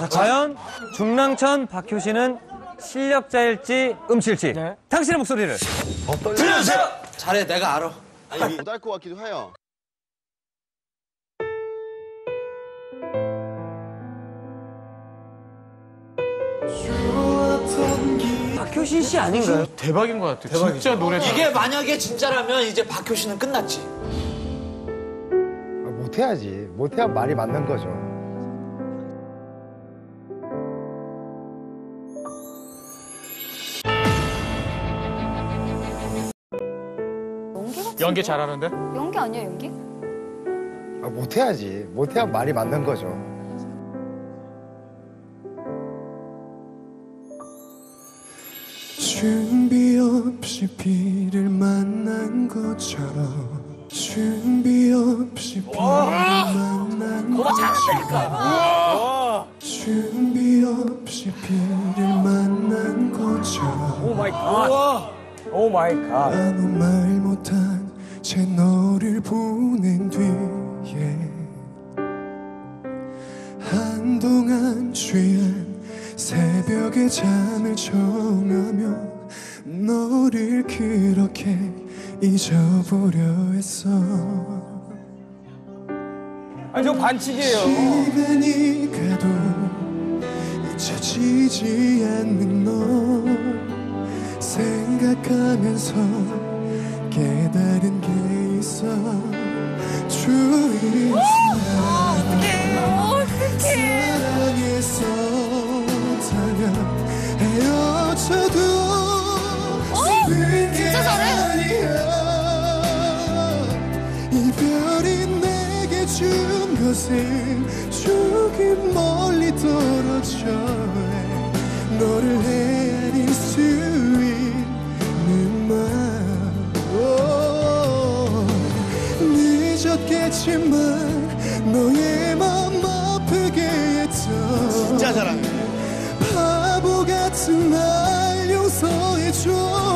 자, 과연 중랑천 박효신은 실력자일지 음치일지 당신의 목소리를 들려주세요. 잘해, 내가 알아. 못할 것 같기도 해요. 박효신 씨 아닌가요? 대박인 것 같아. 진짜 노래 잘. 이게 만약에 진짜라면 이제 박효신은 끝났지. 아, 못해야지. 못해야 말이 맞는 거죠. 연기 잘하는데? 연기 아니야 연기? 아, 못해야지. 못해야 말이 맞는 거죠. 준비 없이 비를 만난 것처럼 준비 없이 비를 만난 것처럼 준비 없이 비를 만난 것처럼 Oh my god. Oh my god. 아무 말 못한 채 너를 보낸 뒤에 한동안 취한 새벽에 잠을 청하며 너를 그렇게 잊어보려 했어 아니 저 반칙이에요. 시간이 가도 잊혀지지 않는 너 생각하면서 깨달은 게 있어. 주위 사랑했었다면 헤어져도 슬픈 게. 아니야. 이별이 내게 준 것은 조금 멀리 떨어져 너를 헤아릴 너의 맘 아프게 했던 진짜 잘하네. 바보 같은 날 용서해줘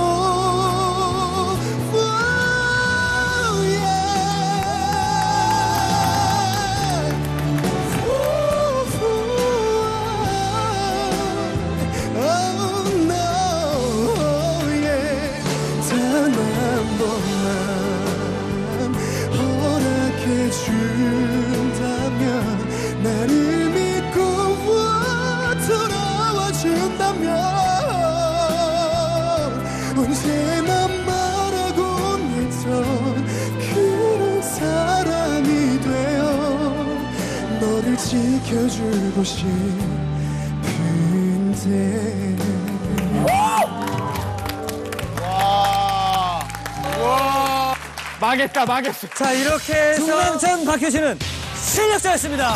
언제나 말하곤 했던 그런 사람이 되어 너를 지켜주고 싶은데. 망했다, 망했어. 자 이렇게 해서 중랑천 박효신은 실력자였습니다.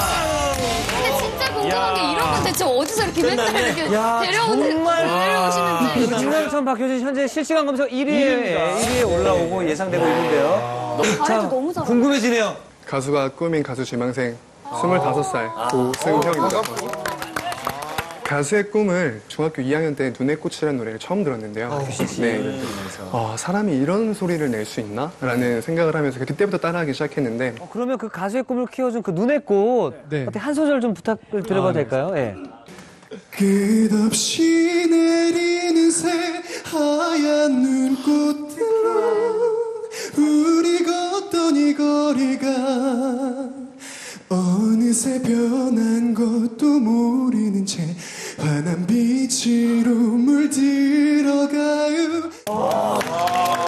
근데 진짜 궁금한 게 이런 건 대체 어디서 이렇게 맨날 이렇게 야, 데려오는 정말. 데려오시는지 중랑천 박효신 현재 실시간 검색 1위에 1위에 올라오고 예상되고 있는데요. 잘해도 너무 잘해. 궁금해지네요. 가수가 꿈인 가수 지망생 25살 고승형입니다. 가수의 꿈을 중학교 2학년 때 눈의 꽃이라는 노래를 처음 들었는데요. 네. 어, 사람이 이런 소리를 낼 수 있나? 라는 생각을 하면서 그때부터 따라하기 시작했는데 어, 그러면 그 가수의 꿈을 키워준 그 눈의 꽃 네. 어떻게 한 소절 좀 부탁을 드려봐도 될까요? 예. 끝없이 내리는 새 하얀 눈꽃들로 우리 걷던 이 거리가 어느새 변한 것도 모르는 채 환한 빛으로 물들어가